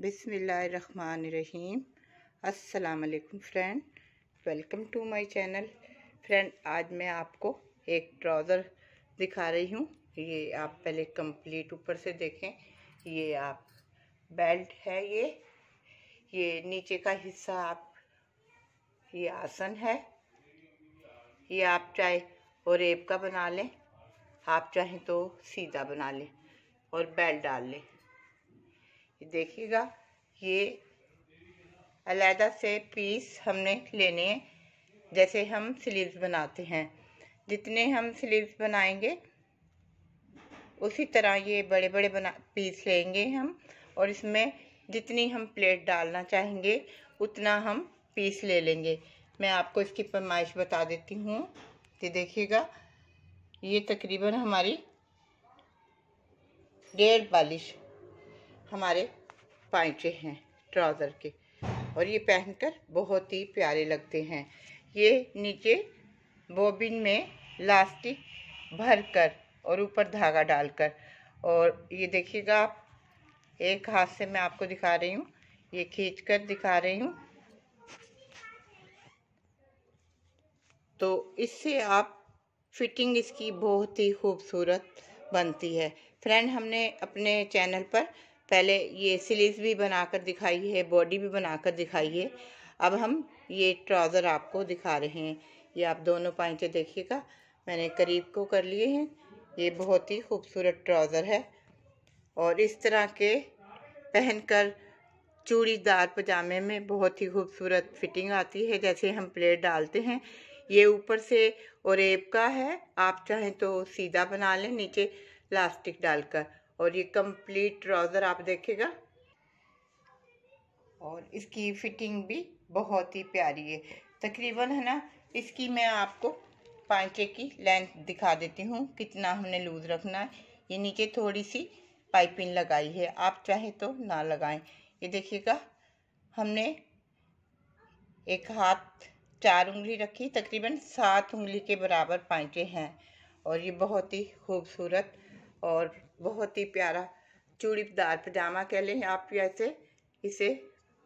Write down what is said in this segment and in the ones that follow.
बिसमीम अस्सलाम friend, welcome to my channel. Friend, आज मैं आपको एक ट्राउज़र दिखा रही हूँ। ये आप पहले कंप्लीट ऊपर से देखें। ये आप, बेल्ट है ये। ये नीचे का हिस्सा आप, ये आसन है। ये आप चाहे और रेब का बना लें, आप चाहें तो सीधा बना लें और बेल्ट डाल लें। देखिएगा, ये अलहदा से पीस हमने लेने हैं, जैसे हम स्लीव्स बनाते हैं। जितने हम स्लीव्स बनाएँगे, उसी तरह ये बड़े बड़े बना पीस लेंगे हम, और इसमें जितनी हम प्लेट डालना चाहेंगे, उतना हम पीस ले लेंगे। मैं आपको इसकी फरमाइश बता देती हूँ। ये देखिएगा, ये तकरीबन हमारी डेढ़ बालिश हमारे पाइचे हैं, ट्राउज़र के। और ये पहनकर बहुत ही प्यारे लगते हैं। ये नीचे बॉबिन में लास्टिक भर कर और ऊपर धागा डालकर। और ये देखिएगा आप, एक हाथ से मैं आपको दिखा रही हूँ, ये खींच कर दिखा रही हूँ। तो इससे आप फिटिंग इसकी बहुत ही खूबसूरत बनती है। फ्रेंड, हमने अपने चैनल पर पहले ये स्लीव्स भी बनाकर दिखाई है, बॉडी भी बनाकर दिखाई है। अब हम ये ट्राउज़र आपको दिखा रहे हैं। ये आप दोनों पाइंचे देखिएगा। मैंने करीब को कर लिए हैं। ये बहुत ही खूबसूरत ट्राउज़र है। और इस तरह के पहनकर चूड़ीदार पजामे में बहुत ही खूबसूरत फिटिंग आती है, जैसे हम प्लेट डालते हैं। ये ऊपर से और एब का है। आप चाहें तो सीधा बना लें, नीचे लास्टिक डालकर। और ये कंप्लीट ट्राउज़र आप देखेगा और इसकी फिटिंग भी बहुत ही प्यारी है। तकरीबन है ना, इसकी मैं आपको पांचे की लेंथ दिखा देती हूँ, कितना हमने लूज़ रखना है। ये नीचे थोड़ी सी पाइपिंग लगाई है, आप चाहे तो ना लगाएँ। ये देखिएगा, हमने एक हाथ चार उंगली रखी, तकरीबन सात उंगली के बराबर पाइचे हैं। और ये बहुत ही खूबसूरत और बहुत ही प्यारा चूड़ीदार पजामा कह लें आप ऐसे इसे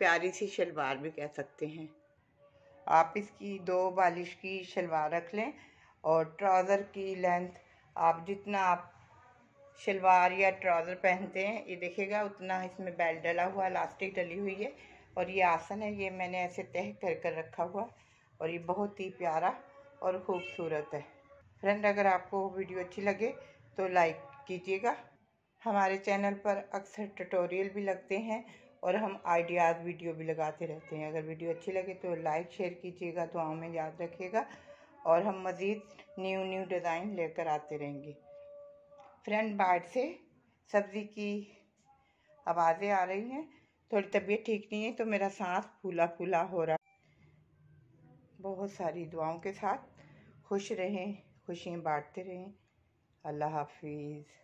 प्यारी सी शलवार भी कह सकते हैं। आप इसकी दो बालिश की शलवार रख लें और ट्राउज़र की लेंथ आप जितना आप शलवार या ट्राउज़र पहनते हैं, ये देखिएगा उतना इसमें बेल्ट डला हुआ, इलास्टिक डली हुई है और ये आसन है, ये मैंने ऐसे तह कर कर रखा हुआ और ये बहुत ही प्यारा और ख़ूबसूरत है। फ्रेंड, अगर आपको वीडियो अच्छी लगे तो लाइक कीजिएगा। हमारे चैनल पर अक्सर ट्यूटोरियल भी लगते हैं और हम आइडियाज़ वीडियो भी लगाते रहते हैं। अगर वीडियो अच्छी लगे तो लाइक शेयर कीजिएगा तो हमें याद रखिएगा और हम मज़ीद न्यू न्यू डिज़ाइन लेकर आते रहेंगे। फ्रेंड बाहर से सब्ज़ी की आवाज़ें आ रही हैं। थोड़ी तबीयत ठीक नहीं है तो मेरा सांस फूला फूला हो रहा बहुत सारी दुआओं के साथ खुश रहें, खुशियाँ बांटते रहें। अल्लाह हाफिज़